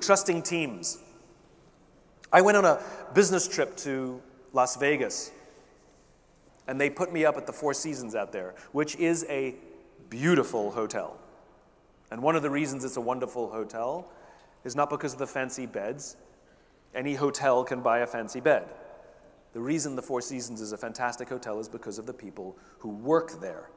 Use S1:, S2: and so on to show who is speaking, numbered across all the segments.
S1: Trusting teams. I went on a business trip to Las Vegas, and they put me up at the Four Seasons out there, which is a beautiful hotel. And one of the reasons it's a wonderful hotel is not because of the fancy beds. Any hotel can buy a fancy bed. The reason the Four Seasons is a fantastic hotel is because of the people who work there.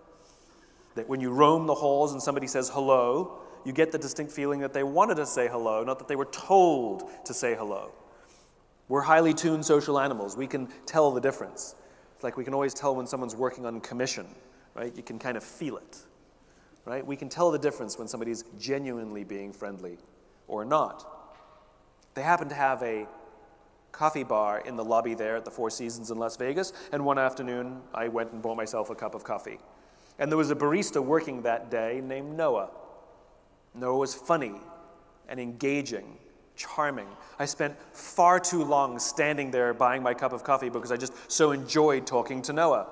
S1: That when you roam the halls and somebody says hello, you get the distinct feeling that they wanted to say hello, not that they were told to say hello. We're highly tuned social animals. We can tell the difference. It's like we can always tell when someone's working on commission, right? You can kind of feel it, right? We can tell the difference when somebody's genuinely being friendly or not. They happen to have a coffee bar in the lobby there at the Four Seasons in Las Vegas, and one afternoon I went and bought myself a cup of coffee. And there was a barista working that day named Noah. Noah was funny and engaging, charming. I spent far too long standing there buying my cup of coffee because I just so enjoyed talking to Noah.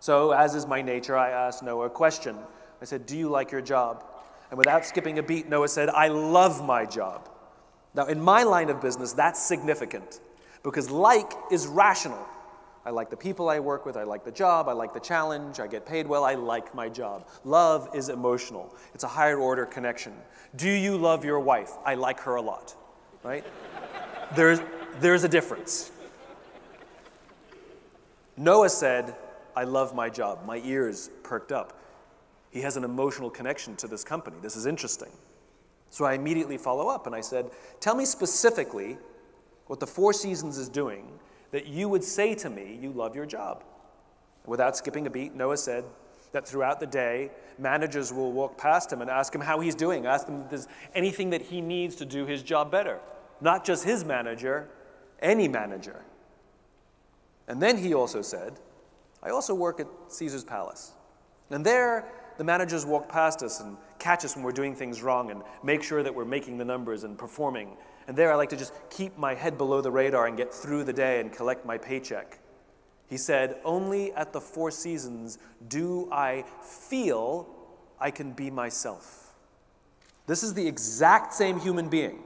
S1: So, as is my nature, I asked Noah a question. I said, Do you like your job? And without skipping a beat, Noah said, I love my job. Now, in my line of business, that's significant because like is rational. I like the people I work with, I like the job, I like the challenge, I get paid well, I like my job. Love is emotional, it's a higher order connection. Do you love your wife? I like her a lot, right? there's, there's a difference. Noah said, I love my job. My ears perked up. He has an emotional connection to this company. This is interesting. So I immediately follow up and I said, Tell me specifically what the Four Seasons is doing that you would say to me, You love your job. Without skipping a beat, Noah said that throughout the day, managers will walk past him and ask him how he's doing, ask him if there's anything that he needs to do his job better. Not just his manager, any manager. And then he also said, I also work at Caesar's Palace. And there, the managers walk past us and catch us when we're doing things wrong and make sure that we're making the numbers and performing and there I like to just keep my head below the radar and get through the day and collect my paycheck. He said, Only at the Four Seasons do I feel I can be myself. This is the exact same human being.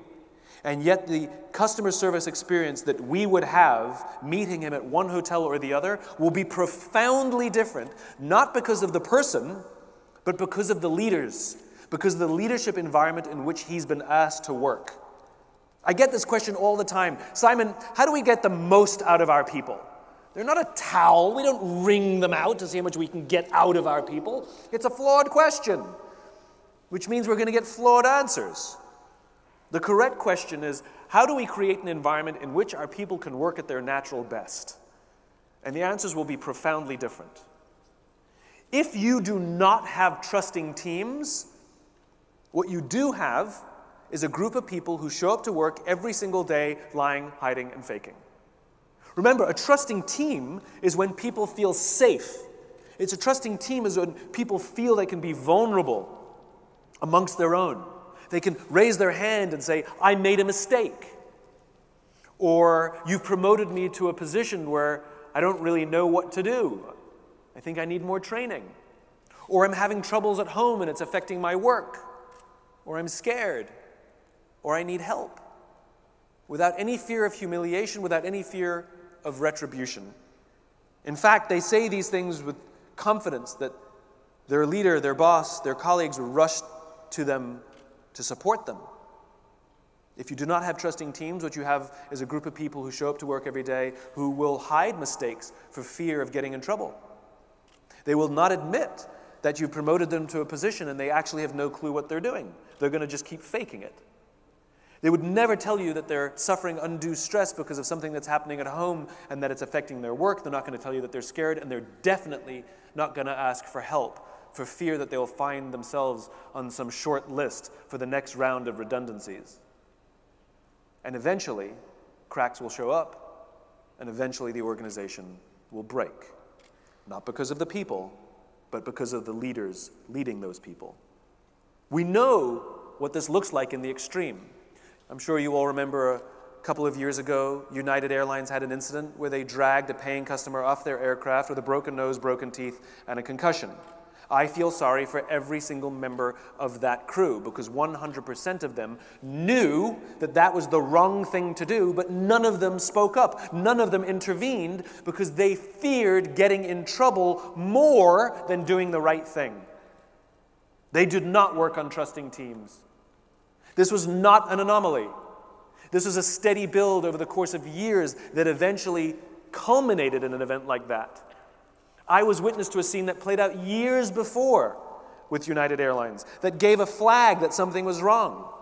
S1: And yet, the customer service experience that we would have meeting him at one hotel or the other will be profoundly different, not because of the person, but because of the leaders, because of the leadership environment in which he's been asked to work. I get this question all the time Simon, how do we get the most out of our people? They're not a towel. We don't wring them out to see how much we can get out of our people. It's a flawed question, which means we're going to get flawed answers. The correct question is how do we create an environment in which our people can work at their natural best? And the answers will be profoundly different. If you do not have trusting teams, what you do have is a group of people who show up to work every single day lying, hiding, and faking. Remember, a trusting team is when people feel safe. It's a trusting team is when people feel they can be vulnerable amongst their own. They can raise their hand and say, I made a mistake. Or you've promoted me to a position where I don't really know what to do. I think I need more training. Or I'm having troubles at home and it's affecting my work. Or I'm scared or I need help, without any fear of humiliation, without any fear of retribution. In fact, they say these things with confidence that their leader, their boss, their colleagues will rush to them to support them. If you do not have trusting teams, what you have is a group of people who show up to work every day who will hide mistakes for fear of getting in trouble. They will not admit that you've promoted them to a position and they actually have no clue what they're doing. They're going to just keep faking it. They would never tell you that they're suffering undue stress because of something that's happening at home and that it's affecting their work. They're not going to tell you that they're scared, and they're definitely not going to ask for help for fear that they'll find themselves on some short list for the next round of redundancies. And eventually, cracks will show up, and eventually the organization will break. Not because of the people, but because of the leaders leading those people. We know what this looks like in the extreme. I'm sure you all remember a couple of years ago, United Airlines had an incident where they dragged a paying customer off their aircraft with a broken nose, broken teeth, and a concussion. I feel sorry for every single member of that crew because 100% of them knew that that was the wrong thing to do, but none of them spoke up. None of them intervened because they feared getting in trouble more than doing the right thing. They did not work on trusting teams. This was not an anomaly. This was a steady build over the course of years that eventually culminated in an event like that. I was witness to a scene that played out years before with United Airlines that gave a flag that something was wrong.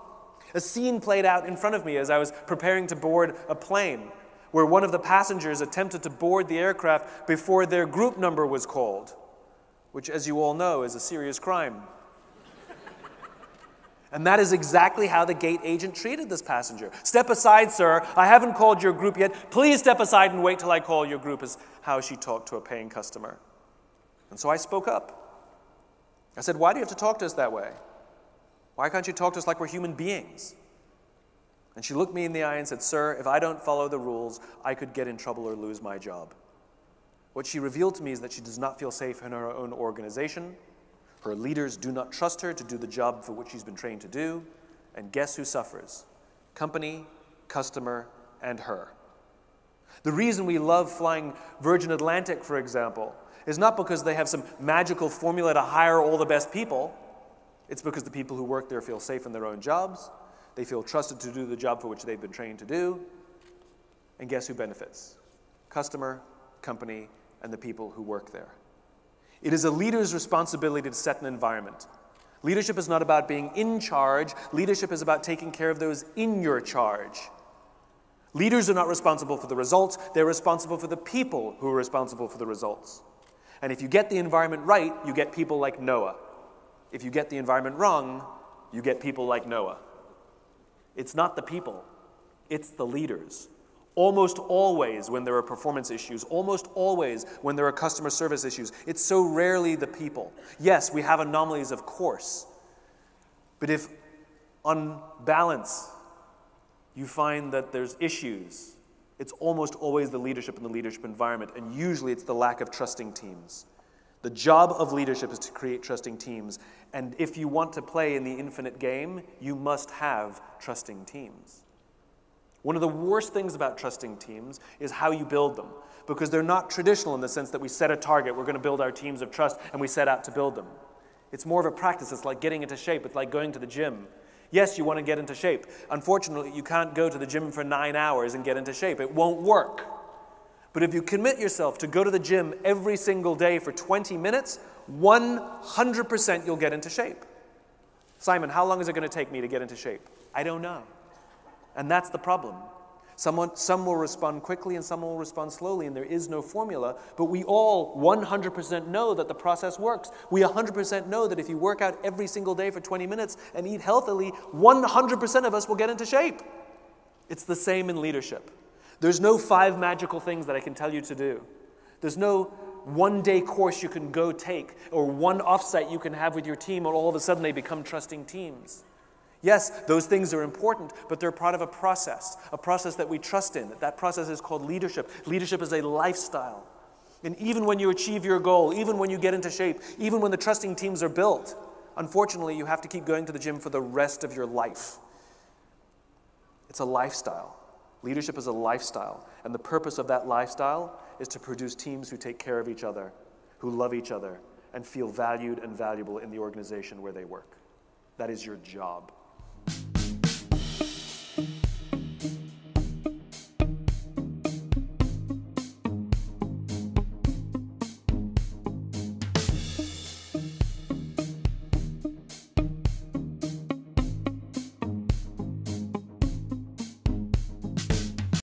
S1: A scene played out in front of me as I was preparing to board a plane where one of the passengers attempted to board the aircraft before their group number was called, which, as you all know, is a serious crime. And that is exactly how the gate agent treated this passenger. Step aside, sir. I haven't called your group yet. Please step aside and wait till I call your group, is how she talked to a paying customer. And so I spoke up. I said, Why do you have to talk to us that way? Why can't you talk to us like we're human beings? And she looked me in the eye and said, Sir, if I don't follow the rules, I could get in trouble or lose my job. What she revealed to me is that she does not feel safe in her own organization her leaders do not trust her to do the job for which she's been trained to do. And guess who suffers? Company, customer, and her. The reason we love flying Virgin Atlantic, for example, is not because they have some magical formula to hire all the best people. It's because the people who work there feel safe in their own jobs. They feel trusted to do the job for which they've been trained to do. And guess who benefits? Customer, company, and the people who work there. It is a leader's responsibility to set an environment. Leadership is not about being in charge, leadership is about taking care of those in your charge. Leaders are not responsible for the results, they're responsible for the people who are responsible for the results. And if you get the environment right, you get people like Noah. If you get the environment wrong, you get people like Noah. It's not the people, it's the leaders. Almost always, when there are performance issues, almost always when there are customer service issues, it's so rarely the people. Yes, we have anomalies, of course. But if on balance you find that there's issues, it's almost always the leadership and the leadership environment, and usually it's the lack of trusting teams. The job of leadership is to create trusting teams, and if you want to play in the infinite game, you must have trusting teams. One of the worst things about trusting teams is how you build them, because they're not traditional in the sense that we set a target, we're going to build our teams of trust, and we set out to build them. It's more of a practice. It's like getting into shape, it's like going to the gym. Yes, you want to get into shape. Unfortunately, you can't go to the gym for nine hours and get into shape. It won't work. But if you commit yourself to go to the gym every single day for 20 minutes, 100% you'll get into shape. Simon, how long is it going to take me to get into shape? I don't know. And that's the problem. Someone, some will respond quickly and some will respond slowly, and there is no formula. But we all 100% know that the process works. We 100% know that if you work out every single day for 20 minutes and eat healthily, 100% of us will get into shape. It's the same in leadership. There's no five magical things that I can tell you to do. There's no one day course you can go take or one offsite you can have with your team, and all of a sudden they become trusting teams. Yes, those things are important, but they're part of a process, a process that we trust in. That process is called leadership. Leadership is a lifestyle. And even when you achieve your goal, even when you get into shape, even when the trusting teams are built, unfortunately, you have to keep going to the gym for the rest of your life. It's a lifestyle. Leadership is a lifestyle. And the purpose of that lifestyle is to produce teams who take care of each other, who love each other, and feel valued and valuable in the organization where they work. That is your job.